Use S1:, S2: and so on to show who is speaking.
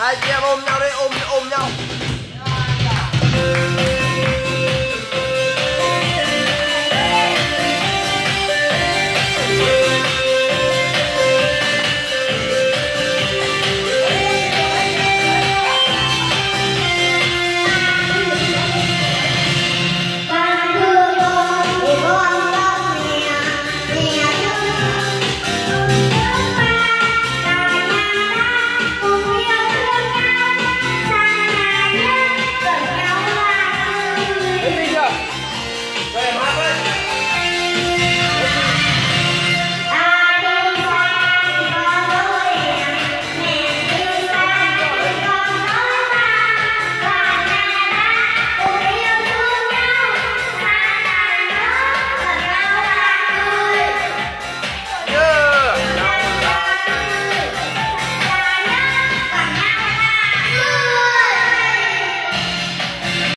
S1: I yell, oh no, they, oh no, oh.